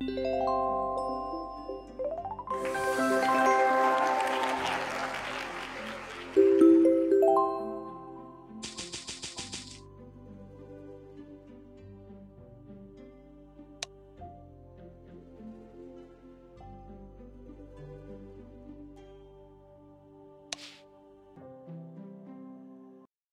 Música